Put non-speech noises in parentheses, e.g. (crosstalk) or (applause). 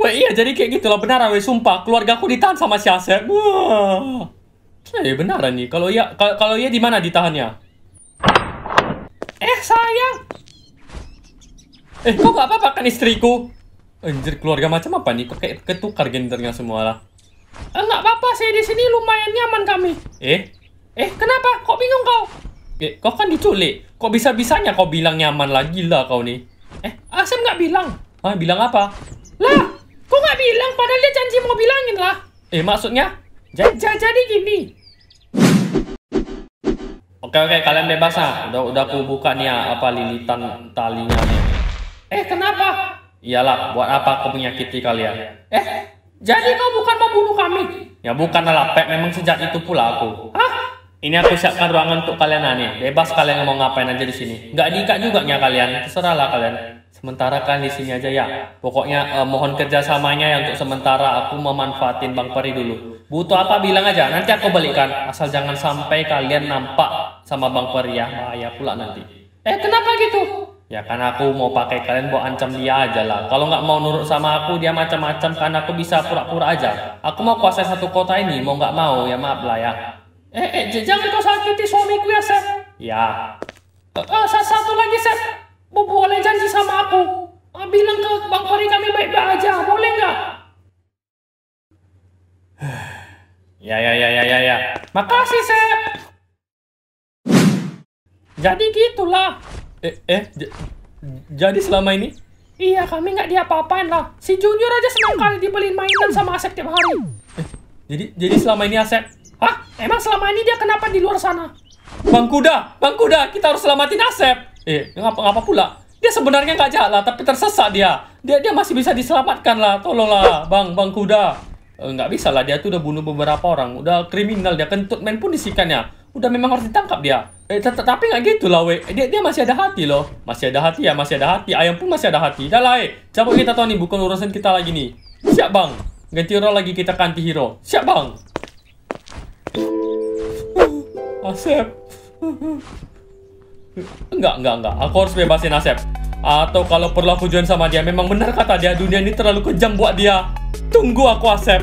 Wah iya jadi kayak gitu lah benar weh sumpah keluarga aku ditahan sama si Asep. Wah. Eh beneran nih kalau iya kalau iya di mana ditahannya? Eh sayang. Eh kok gak apa-apa kan istriku? Anjir keluarga macam apa nih? Kok kayak ketukar gendernya semua lah. Eh, nggak apa-apa sih di sini lumayan nyaman kami. Eh Eh, kenapa? Kok bingung kau? Eh, kau kan diculik. Kok bisa-bisanya kau bilang nyaman lah? Gila kau nih. Eh, Asem nggak bilang. Hah, bilang apa? Bilang? Padahal dia janji mau bilangin lah. Eh, maksudnya? Ja- ja- Jadi gini. Oke, oke, kalian bebas ah. Udah, udah aku buka nih ah, apa lilitan talinya nih. Eh, kenapa? Iyalah, buat apa aku menyakiti kalian? Eh, jadi kau bukan mau bunuh kami? Ya bukan lah, Pep. Memang sejak itu pula aku. Hah? Ini aku siapkan ruangan untuk kalian ah, nih. Bebas kalian mau ngapain aja di sini. Nggak diikat juga nya kalian. Terserahlah kalian. Sementara kalian di sini aja ya. Pokoknya eh, mohon kerjasamanya ya untuk sementara aku memanfaatin Bang Peri dulu. Butuh apa bilang aja. Nanti aku balikan. Asal jangan sampai kalian nampak sama Bang Peri ya. Bahaya pula nanti. Eh, kenapa gitu? Ya kan aku mau pakai kalian buat ancam dia aja lah. Kalau nggak mau nurut sama aku dia macam-macam kan aku bisa pura-pura aja. Aku mau kuasai satu kota ini mau nggak mau ya maaf lah ya. Eh, eh, jangan kau sakiti suamiku ya, Sep. Ya Eh, eh, sa- satu lagi, Sep. Bo- Boleh janji sama aku. Eh, bilang ke Bang Peri kami baik-baik aja. Boleh nggak? (sighs) ya ya ya ya ya ya. Makasih, Sep. Jadi gitulah. Eh eh jadi selama ini Iya, kami nggak diapa-apain lah. Si Junior aja senang kali dibeliin mainan sama Asep tiap hari. jadi jadi selama ini Asep Hah? Emang selama ini dia kenapa di luar sana? Bang Kuda, Bang Kuda, kita harus selamatin Asep. Eh, ngapa ngapa pula? Dia sebenarnya nggak jahat lah, tapi tersesat dia. Dia dia masih bisa diselamatkan lah. Tolonglah, Bang Bang Kuda. Eh, nggak bisa lah, dia tuh udah bunuh beberapa orang. Udah kriminal dia, kentut main pun disikannya. Udah memang harus ditangkap dia. Eh, tet- tapi nggak gitu lah, we. Dia dia masih ada hati loh. Masih ada hati ya, masih ada hati. Ayam pun masih ada hati. Dah lah, eh. Cabut kita tahu nih, bukan urusan kita lagi nih. Siap, Bang. Ganti hero lagi kita ke anti hero. Siap, Bang. Asep. Enggak, enggak, enggak. Aku harus bebasin Asep. Atau kalau perlu aku join sama dia, memang benar kata dia, dunia ini terlalu kejam buat dia. Tunggu aku Asep.